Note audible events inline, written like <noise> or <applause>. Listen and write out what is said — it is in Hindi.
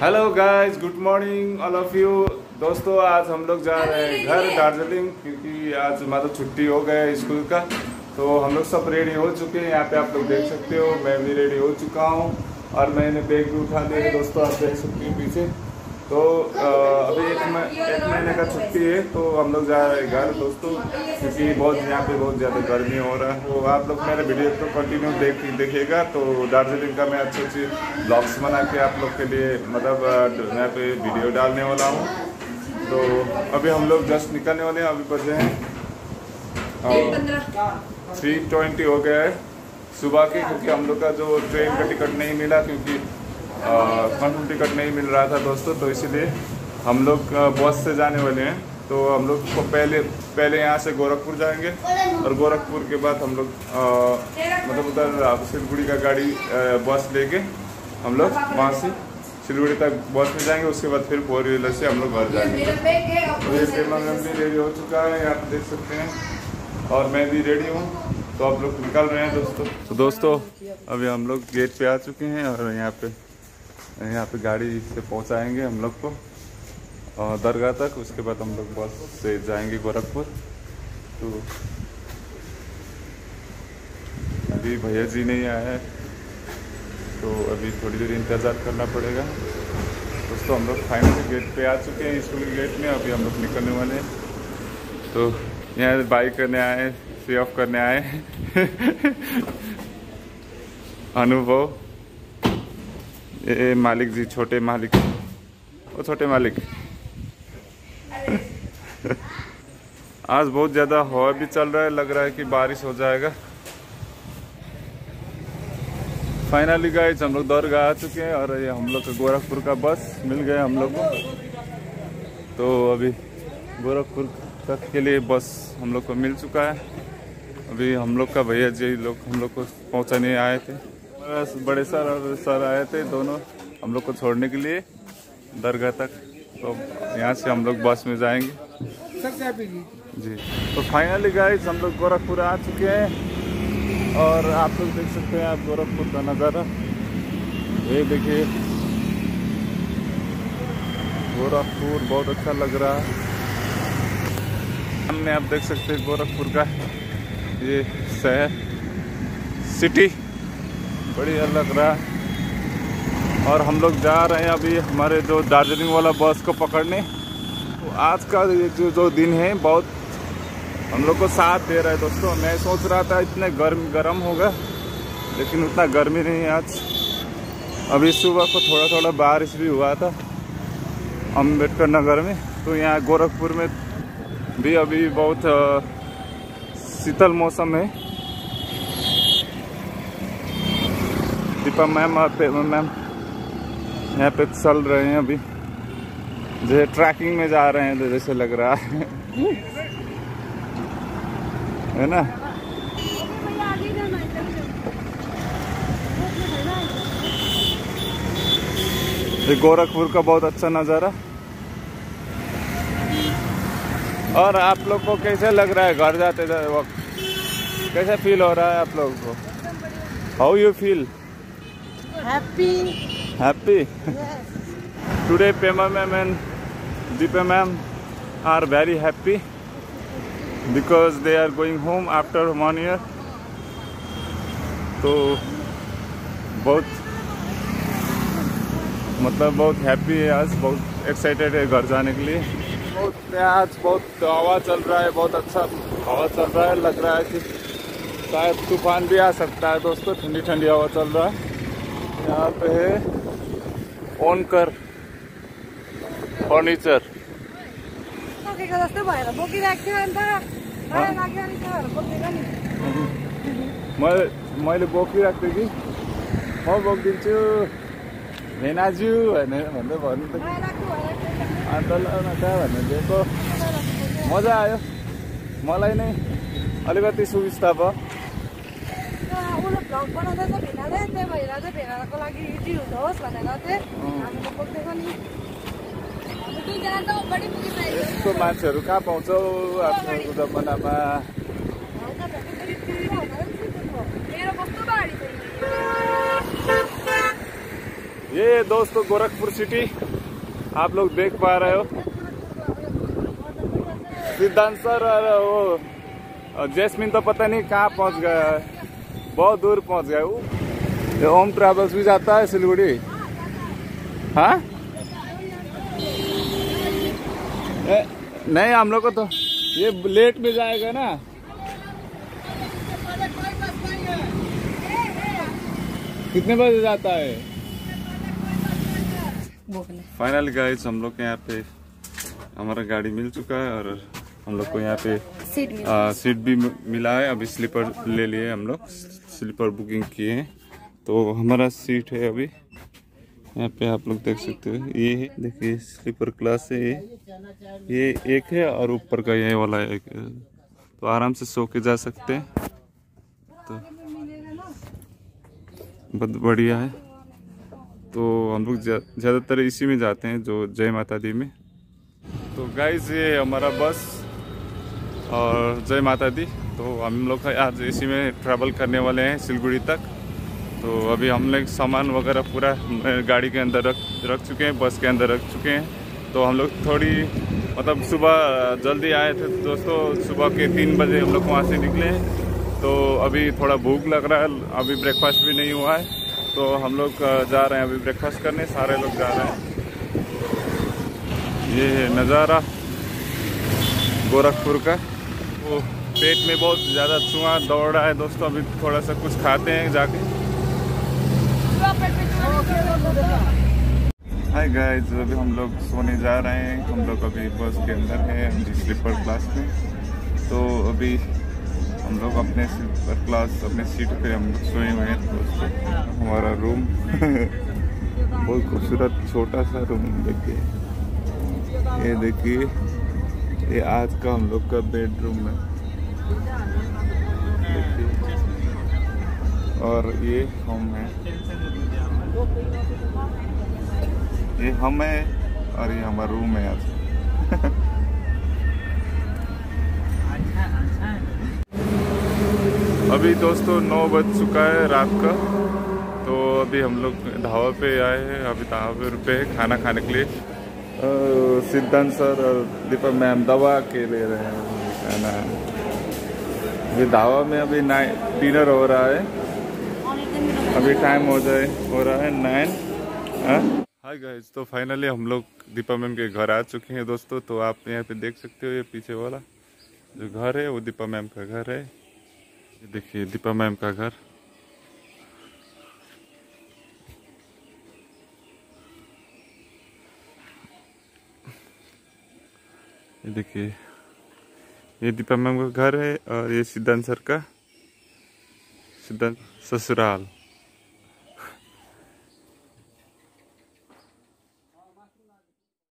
Hello guys good morning all of you दोस्तों, आज हम लोग जा रहे हैं घर दार्जिलिंग, क्योंकि आज मतलब छुट्टी हो गया स्कूल का। तो हम लोग सब रेडी हो चुके हैं। यहाँ पे आप लोग देख सकते हो, मैं भी रेडी हो चुका हूँ और मैंने बैग भी उठा दिया दोस्तों, आप देख सकते हो पीछे। तो अभी एक महीने का छुट्टी है तो हम लोग जा रहे हैं घर। दोस्तों, क्योंकि बहुत, यहाँ पे बहुत ज़्यादा गर्मी हो रहा है। तो आप लोग मेरे वीडियो को कंटिन्यू देख, देखिएगा। तो दार्जिलिंग का मैं अच्छी अच्छी ब्लॉग्स बना के आप लोग के लिए मतलब यहाँ पे वीडियो डालने वाला हूँ। तो अभी हम लोग जस्ट निकलने वाले हैं, अभी बजे हैं। थ्री ट्वेंटी हो गया है। सुबह के, क्योंकि हम लोग का जो ट्रेन का टिकट नहीं मिला, क्योंकि कंफर्म टिकट नहीं मिल रहा था दोस्तों तो इसीलिए हम लोग बस से जाने वाले हैं। तो हम लोग को पहले पहले यहाँ से गोरखपुर जाएँगे और गोरखपुर के बाद हम लोग मतलब उधर सिलगुड़ी का गाड़ी बस लेके हम लोग वहाँ से सिलगुड़ी तक बस में जाएँगे। उसके बाद फिर फोर व्हीलर से हम लोग घर जाएँगे। तो ये पेमा मैम भी रेडी हो चुका है, आप देख सकते हैं। और मैं भी रेडी हूँ तो आप लोग निकल रहे हैं दोस्तों। तो दोस्तों, अभी हम लोग गेट पे आ चुके हैं और यहाँ पे यहाँ पे गाड़ी से पहुँचाएँगे हम लोग को दरगाह तक। उसके बाद हम लोग बस से जाएँगे गोरखपुर। तो अभी भैया जी नहीं आए हैं तो अभी थोड़ी देर इंतज़ार करना पड़ेगा। दोस्तों, हम लोग फाइनली गेट पे आ चुके हैं स्कूल के गेट में। अभी हम लोग निकलने वाले हैं। तो यहाँ बाइक करने आए हैं सी ऑफ़ करने आए <laughs> अनुभव। ये मालिक जी, छोटे मालिक। वो छोटे मालिक। <laughs> आज बहुत ज़्यादा हवा भी चल रहा है, लग रहा है कि बारिश हो जाएगा। फाइनली गाइज़ हम लोग दरगाह आ चुके हैं और ये हम लोग का गोरखपुर का बस मिल गया हम लोग को। तो अभी गोरखपुर तक के लिए बस हम लोग को मिल चुका है। अभी हम लोग का भैया जी लोग हम लोग को पहुँचाने आए थे। बड़े सर और सर आए थे दोनों हम लोग को छोड़ने के लिए दरगाह तक। तो यहाँ से हम लोग बस में जाएँगे। सर जी। तो फाइनली गाइज़ हम लोग गोरखपुर आ चुके हैं और आप लोग देख सकते हैं आप गोरखपुर का नज़ारा। ये देखिए। गोरखपुर बहुत अच्छा लग रहा है। सामने आप देख सकते हैं गोरखपुर का ये शहर सिटी बढ़िया लग रहा है। और हम लोग जा रहे हैं अभी हमारे जो दार्जिलिंग वाला बस को पकड़ने। तो आज का जो जो दिन है, बहुत हम लोग को साथ दे रहा है दोस्तों। मैं सोच रहा था इतने गर्म गर्म होगा, लेकिन उतना गर्मी नहीं है आज। अभी सुबह को थोड़ा थोड़ा बारिश भी हुआ था अंबेडकर नगर में। तो यहाँ गोरखपुर में भी अभी बहुत शीतल मौसम है। दीपा मैम और पे- मैम यहाँ पे चल रहे हैं अभी। जैसे ट्रैकिंग में जा रहे हैं तो जैसे लग रहा है। है ना? ये गोरखपुर का बहुत अच्छा नज़ारा। और आप लोग को कैसे लग रहा है घर जाते वक्त? कैसे फील हो रहा है आप लोगों को? How you feel Happy. Happy Yes. Today, Pema ma'am and Deepa ma'am are very happy because they are going home after one year. तो बहुत मतलब बहुत हैप्पी है आज बहुत एक्साइटेड है घर जाने के लिए बहुत आज बहुत हवा चल रहा है बहुत अच्छा हवा चल रहा है लग रहा है कि शायद तूफ़ान भी आ सकता है दोस्तों ठंडी ठंडी हवा चल रहा है यहाँ पे है ऑन कर फर्निचर। बोकेको जस्तै भएर बोकिरहेको थियो अन्त। मैले मैले बोकिरहेको थिएँ कि। म बोकिदिन्छु। भेनाजु भनेर भन्दै भन्नु त। अन्त ल न कहाँ भन्नु दिएको? मजा आयो। मलाई नै अलिकति सुविस्ता भयो। उसले भ्लग बनाउँदैछ भेनाले त्यही भएर चाहिँ भेनाको लागि इजी हुनुहोस् भनेर चाहिँ। हामीले बोकेको नि। हामी दुईजना त अगाडि पुगिसकेको यस्तो मान्छेहरू कहाँ पाउँछौ आफ्नो जमानामा ये? दोस्तों गोरखपुर सिटी। आप लोग देख पा रहे हो। सिद्धांत सर और वो जैस्मिन तो पता नहीं कहाँ पहुंच गया है। बहुत दूर पहुँच गया वो। ये ओम ट्रैवल्स भी जाता है सिलगुड़ी। हाँ? नहीं हम लोग को तो ये लेट में जाएगा ना। कितने बजे जाता है? फाइनल गाइस हम लोग के यहाँ पे हमारा गाड़ी मिल चुका है और हम लोग को यहाँ पे सीट आ, सीट भी मिला है। अभी स्लीपर ले लिए हम लोग। स्लीपर बुकिंग किए हैं। तो हमारा सीट है अभी। यहाँ पे आप लोग देख सकते हो। ये है, देखिए, स्लीपर क्लास है ये। ये एक है और ऊपर का ये वाला एक है। तो आराम से सो के जा सकते हैं। तो बहुत बढ़िया है। तो हम लोग ज़्यादातर इसी में जाते हैं, जो जय माता दी में। तो गाइज़ ये हमारा बस और जय माता दी। तो हम लोग आज इसी में ट्रैवल करने वाले हैं सिलगुड़ी तक। तो अभी हम लोग सामान वगैरह पूरा गाड़ी के अंदर रख रख चुके हैं, बस के अंदर रख चुके हैं। तो हम लोग थोड़ी मतलब सुबह जल्दी आए थे दोस्तों, सुबह के तीन बजे हम लोग वहाँ से निकले। तो अभी थोड़ा भूख लग रहा है, अभी ब्रेकफास्ट भी नहीं हुआ है। तो हम लोग जा रहे हैं अभी ब्रेकफास्ट करने, सारे लोग जा रहे हैं। ये है नज़ारा, गोरखपुर का। वो पेट में बहुत ज़्यादा चुहा दौड़ रहा है दोस्तों, अभी थोड़ा सा कुछ खाते हैं जाके। हाय गाइस अभी हम लोग सोने जा रहे हैं। हम लोग अभी बस के अंदर हैं स्लीपर क्लास में। तो अभी हम लोग अपने स्लीपर क्लास, अपने सीट पे हम लोग सोए हुए हैं दोस्तों, हमारा रूम <laughs> बहुत खूबसूरत छोटा सा रूम देखिए। ये देखिए, ये आज का हम लोग का बेडरूम है। और ये हम है। ये हम है और ये हमारा रूम है आज। अभी दोस्तों नौ बज चुका है रात का तो अभी हम लोग ढाबा पे आए हैं। अभी ढाबा पे है खाना खाने के लिए। सिद्धांत सर और दीपक मैम दवा के ले रहे हैं खाना। अभी ढाबा में अभी नाइन, डिनर हो रहा है। अभी टाइम हो जाए, हो रहा है नाइन हाय गाइस तो फाइनली हम लोग दीपा मैम के घर आ चुके हैं दोस्तों तो आप यहाँ पे देख सकते हो ये पीछे वाला, जो घर है, वो दीपा मैम का घर है। ये देखिए, दीपा मैम का घर। ये देखिए ये दीपा मैम का घर है और ये सिद्धांत सर का सिद्धांत ससुराल।